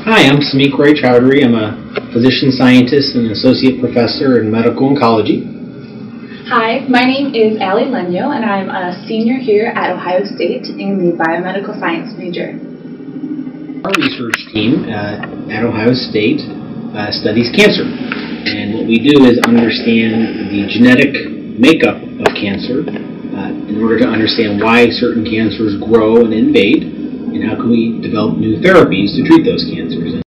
Hi, I'm Sameek Roychowdhury. I'm a physician scientist and associate professor in medical oncology. Hi, my name is Allie Lenyo, and I'm a senior here at Ohio State in the biomedical science major. Our research team uh, at Ohio State uh, studies cancer. And what we do is understand the genetic makeup of cancer uh, in order to understand why certain cancers grow and invade, and how can we develop new therapies to treat those cancers.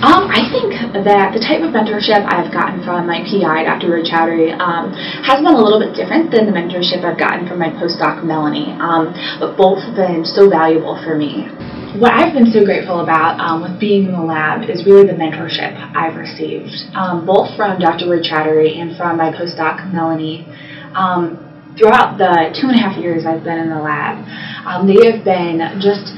Um, I think that the type of mentorship I've gotten from my PI, Dr. Roychowdhury, um, has been a little bit different than the mentorship I've gotten from my postdoc, Melanie, um, but both have been so valuable for me. What I've been so grateful about um, with being in the lab is really the mentorship I've received, um, both from Dr. Roychowdhury and from my postdoc, Melanie. Um, throughout the two and a half years I've been in the lab, um, they have been just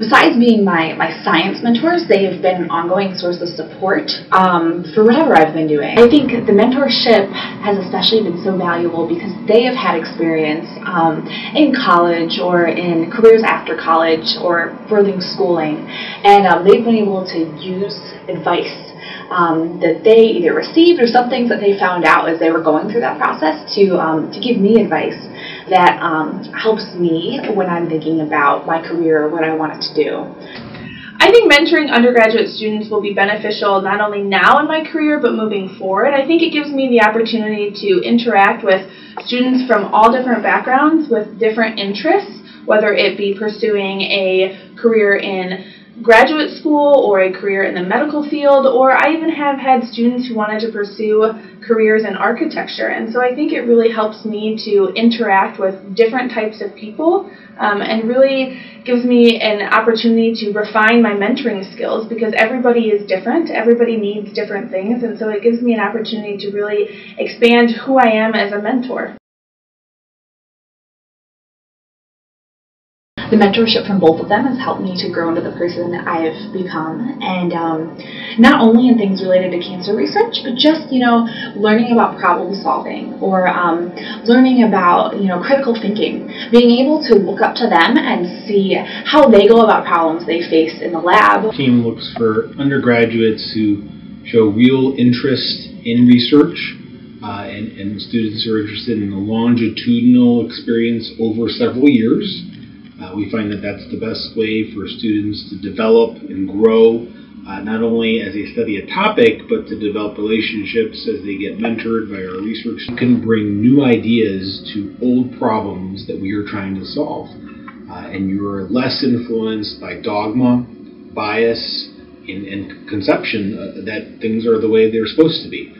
besides being my, my science mentors, they have been an ongoing source of support um, for whatever I've been doing. I think the mentorship has especially been so valuable because they have had experience um, in college or in careers after college or furthering schooling, and um, they've been able to use advice um, that they either received or some things that they found out as they were going through that process to um, to give me advice that um, helps me when I'm thinking about my career or what I want it to do. I think mentoring undergraduate students will be beneficial not only now in my career but moving forward. I think it gives me the opportunity to interact with students from all different backgrounds with different interests, whether it be pursuing a career in graduate school or a career in the medical field, or I even have had students who wanted to pursue careers in architecture. And so I think it really helps me to interact with different types of people um, and really gives me an opportunity to refine my mentoring skills because everybody is different, everybody needs different things, and so it gives me an opportunity to really expand who I am as a mentor. The mentorship from both of them has helped me to grow into the person I've become. And um, not only in things related to cancer research, but just, you know, learning about problem solving or um, learning about, you know, critical thinking. Being able to look up to them and see how they go about problems they face in the lab. The team looks for undergraduates who show real interest in research. Uh, and, and students who are interested in a longitudinal experience over several years. Uh, we find that that's the best way for students to develop and grow, uh, not only as they study a topic, but to develop relationships as they get mentored by our research. We can bring new ideas to old problems that we are trying to solve. Uh, and you're less influenced by dogma, bias, and, and conception uh, that things are the way they're supposed to be.